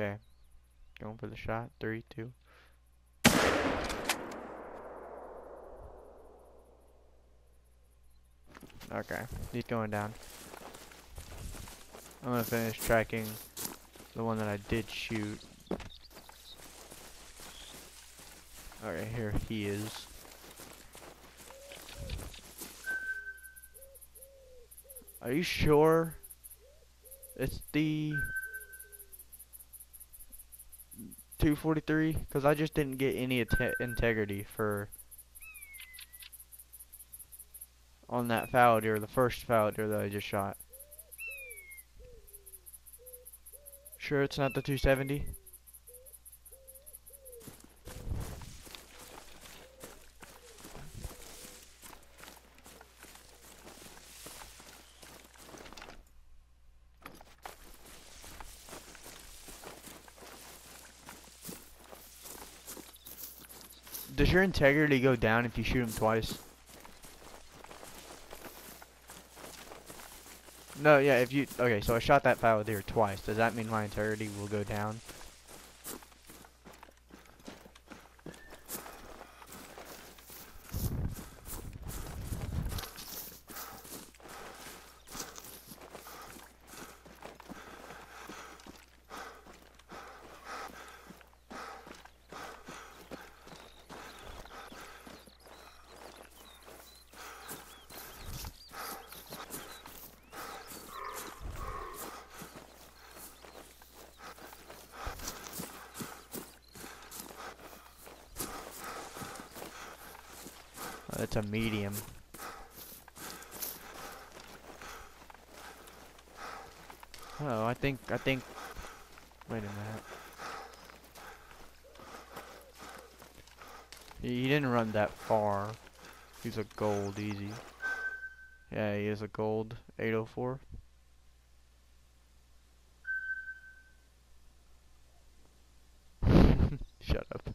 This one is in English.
Okay. Going for the shot. Three, two. Okay, he's going down. I'm gonna finish tracking the one that I did shoot. Alright, here he is. Are you sure? It's the 243? Because I just didn't get any integrity for on that fallow deer, the first fallow deer that I just shot. Sure it's not the 270? Does your integrity go down if you shoot him twice? No, yeah, if you... Okay, so I shot that fallow deer twice. Does that mean my integrity will go down? It's a medium. Oh, I think, I think, wait a minute. He didn't run that far. He's a gold easy. Yeah, he is a gold 804. Shut up.